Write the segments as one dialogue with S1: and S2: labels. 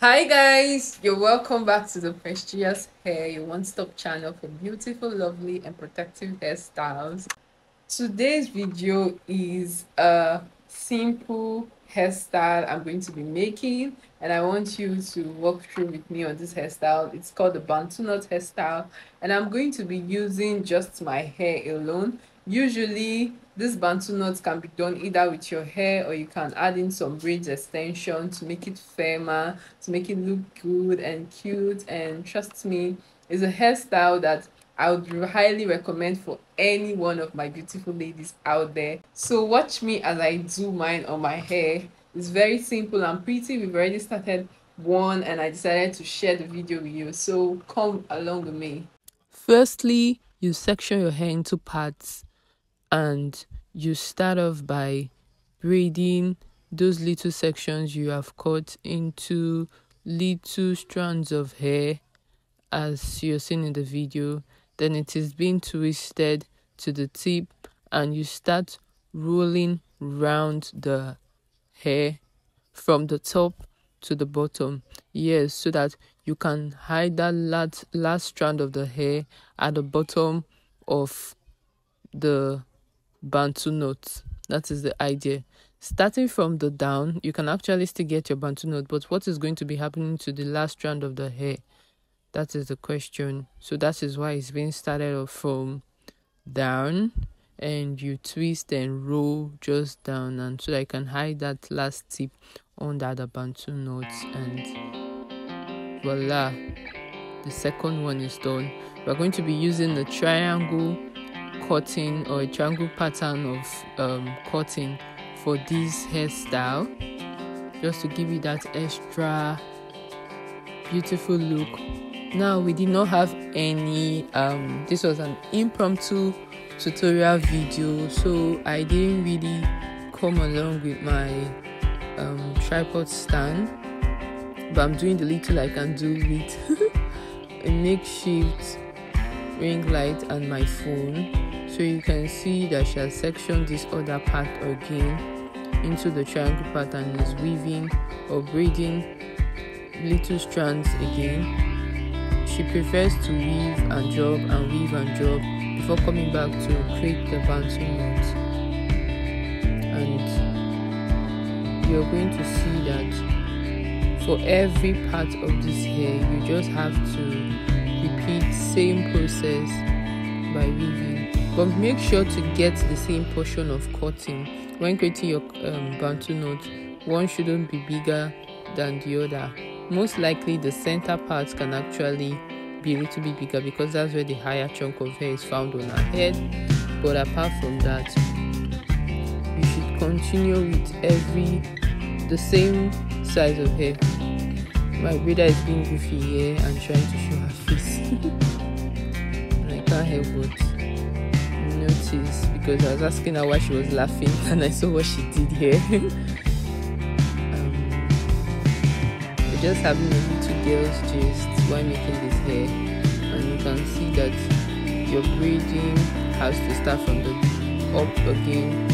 S1: Hi guys, you're welcome back to the Prestigious Hair, your one-stop channel for beautiful, lovely and protective hairstyles. Today's video is a simple hairstyle I'm going to be making and I want you to walk through with me on this hairstyle. It's called the Bantu knot hairstyle and I'm going to be using just my hair alone. Usually this bantu knot can be done either with your hair or you can add in some braids extension to make it firmer, to make it look good and cute. And trust me, it's a hairstyle that I would highly recommend for any one of my beautiful ladies out there. So watch me as I do mine on my hair. It's very simple and pretty. We've already started one and I decided to share the video with you. So come along with me.
S2: Firstly, you section your hair into parts and you start off by braiding those little sections you have cut into little strands of hair as you're seeing in the video. Then it is being twisted to the tip and you start rolling round the hair from the top to the bottom. Yes so that you can hide that last last strand of the hair at the bottom of the bantu knot that is the idea. Starting from the down you can actually still get your bantu knot but what is going to be happening to the last strand of the hair? That is the question. So that is why it's being started off from down and you twist and roll just down and so I can hide that last tip under the bantu knot and voila the second one is done. We're going to be using the triangle cutting or a triangle pattern of um, cutting for this hairstyle. Just to give you that extra beautiful look. Now we did not have any um, this was an impromptu tutorial video so i didn't really come along with my um, tripod stand. But i'm doing the little i can do with a makeshift ring light and my phone so you can see that she has sectioned this other part again into the triangle pattern is weaving or braiding little strands again. She prefers to weave and drop and weave and drop before coming back to create the bantu knot. And you're going to see that for every part of this hair you just have to repeat same process by weaving but make sure to get the same portion of cutting when creating your um, bantu knot one shouldn't be bigger than the other. Most likely the center part can actually be a little bit bigger because that's where the higher chunk of hair is found on our head. But apart from that you should continue with every the same size of hair. My brother is being goofy here and trying to show her face. And i can't help but because I was asking her why she was laughing and I saw what she did here. um, we're just having a little girl's gist while making this hair and you can see that your braiding has to start from the up again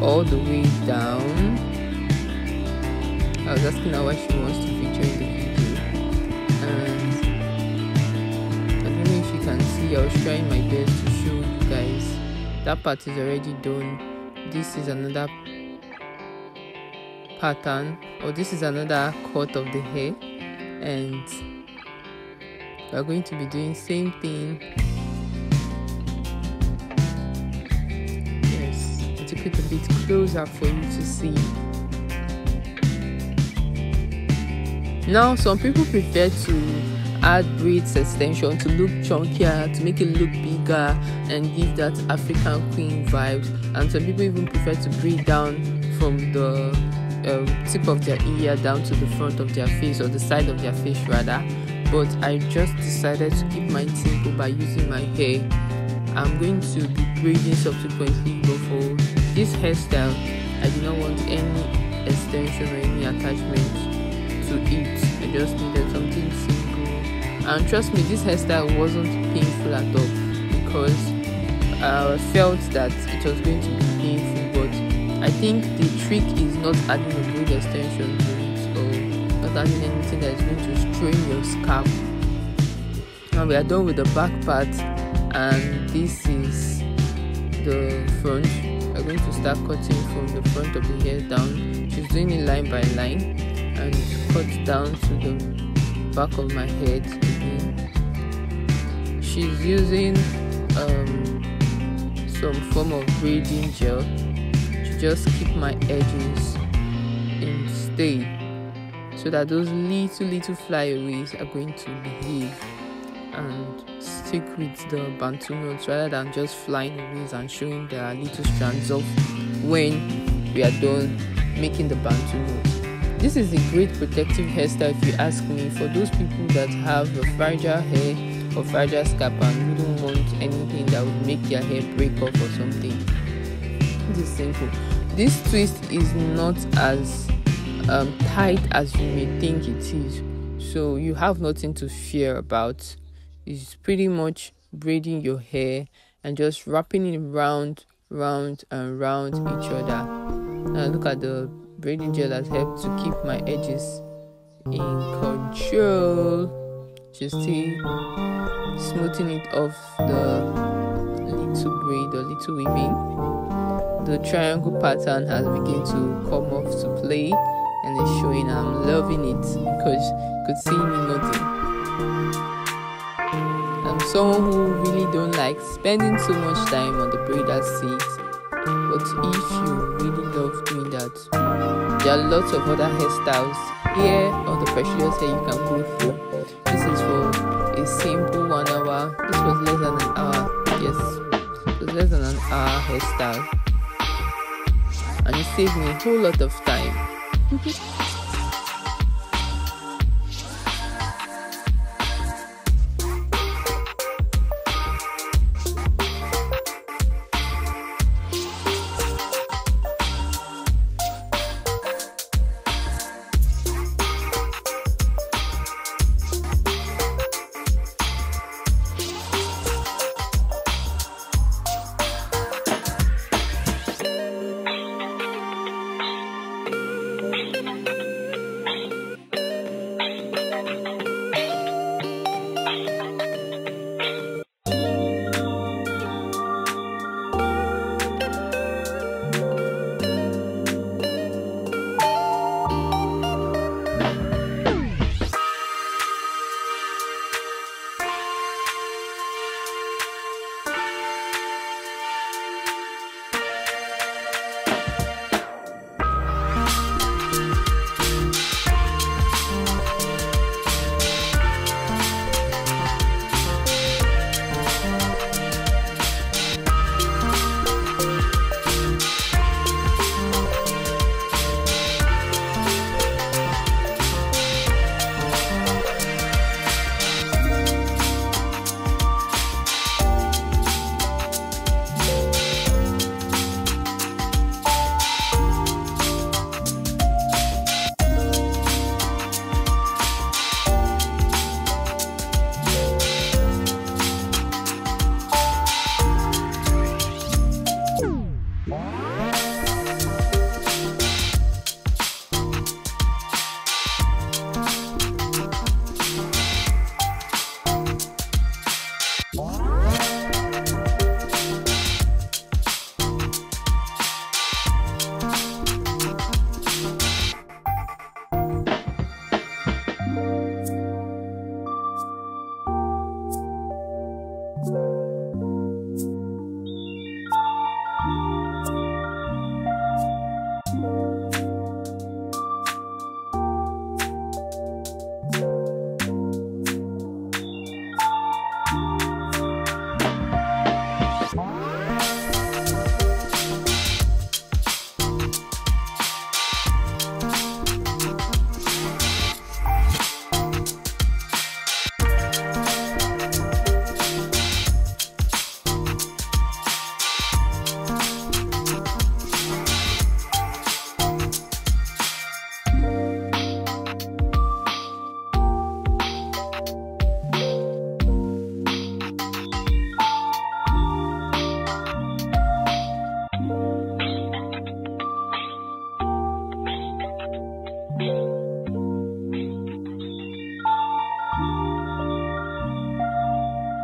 S2: all the way down. I was asking her why she wants to feature in the video and I don't know if you can see I was trying my best to show you guys that part is already done. This is another pattern or this is another cut of the hair and we're going to be doing same thing. Yes I took it a bit closer for you to see. Now some people prefer to add braids extension to look chunkier to make it look bigger and give that african queen vibes. And some people even prefer to braid down from the um, tip of their ear down to the front of their face or the side of their face rather. But i just decided to keep mine simple by using my hair. I'm going to be braiding subsequently but for this hairstyle i do not want any extension or any attachment to it. I just needed and trust me this hairstyle wasn't painful at all because I felt that it was going to be painful but I think the trick is not adding a braid extension to it or not adding anything that is going to strain your scalp. Now we are done with the back part and this is the front. We're going to start cutting from the front of the hair down. She's doing it line by line and cut down to the back of my head. She's using um, some form of braiding gel to just keep my edges in stay so that those little little flyaways are going to behave and stick with the bantu knots rather than just flying away and showing their little strands off when we are done making the bantu knots this is a great protective hairstyle if you ask me. For those people that have a fragile hair or fragile scalp and wouldn't want anything that would make their hair break off or something. This is simple. This twist is not as um, tight as you may think it is. So you have nothing to fear about. It's pretty much braiding your hair and just wrapping it round round and round each other. Now look at the braiding gel has helped to keep my edges in control just see smoothing it off the little braid or little weaving. The triangle pattern has begun to come off to play and it's showing i'm loving it because you could see me nothing i'm someone who really don't like spending so much time on the braider seat but if you really love doing that there are lots of other hairstyles here on the prestigious hair you can go through. This is simple one hour. This was less than an hour. Yes. It was less than an hour hairstyle. And it saved me a whole lot of time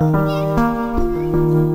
S1: 嗯。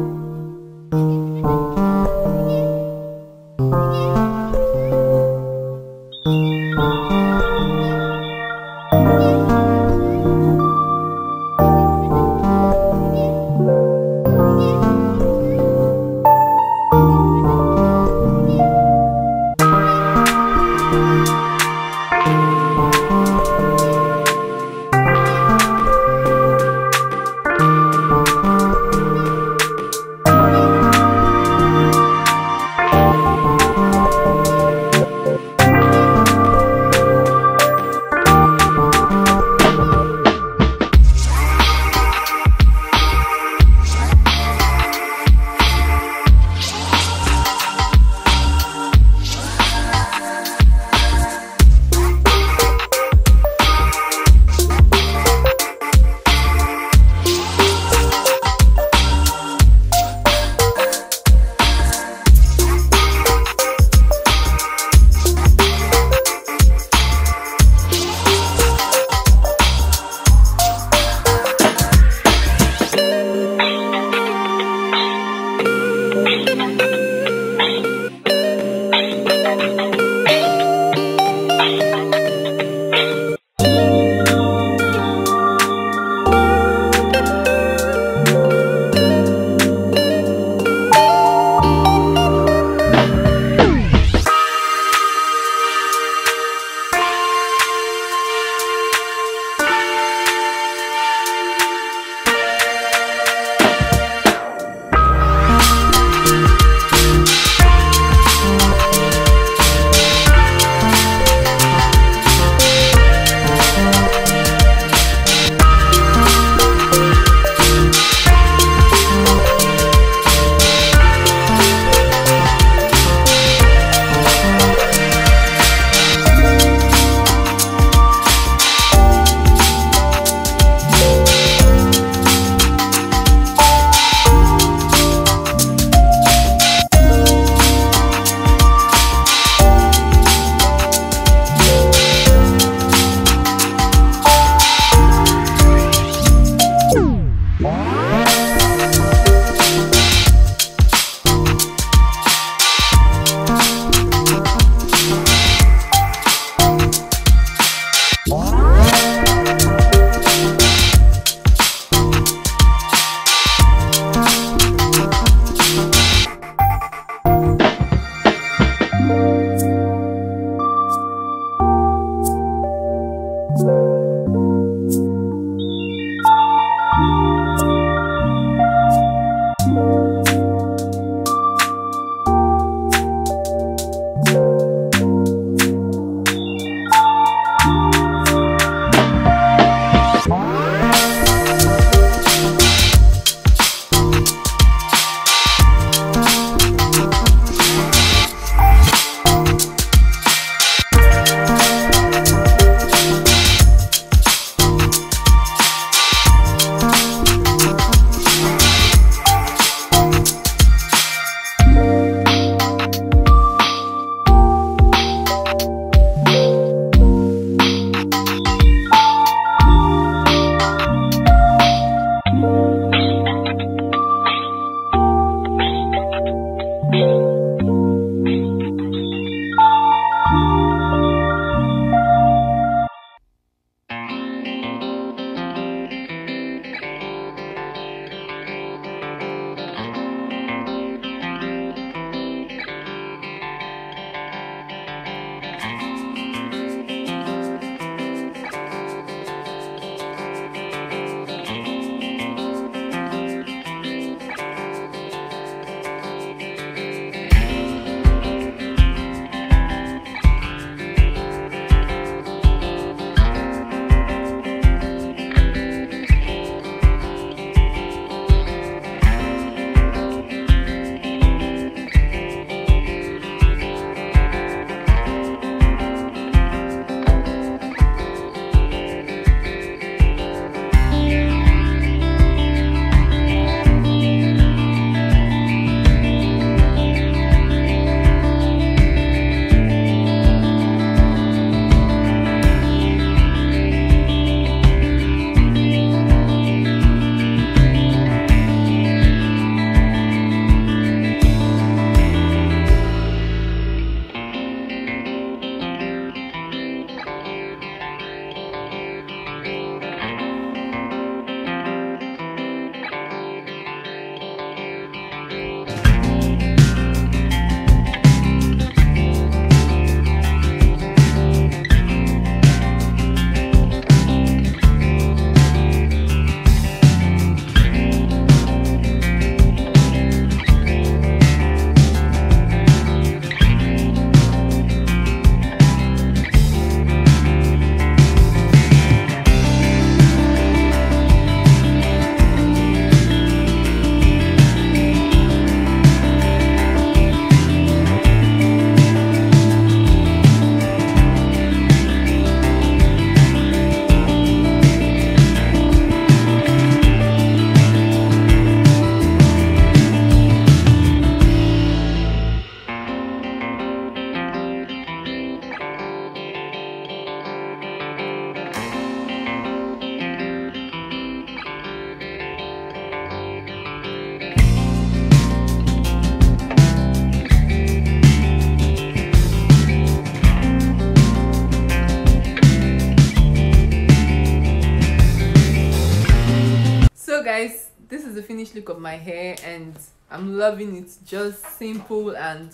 S1: The finished look of my hair and i'm loving it. Just simple and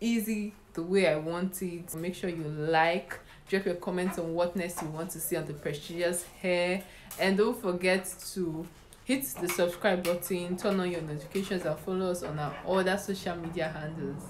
S1: easy the way i want it. Make sure you like drop your comments on what next you want to see on the prestigious hair. And don't forget to hit the subscribe button turn on your notifications and follow us on our other social media handles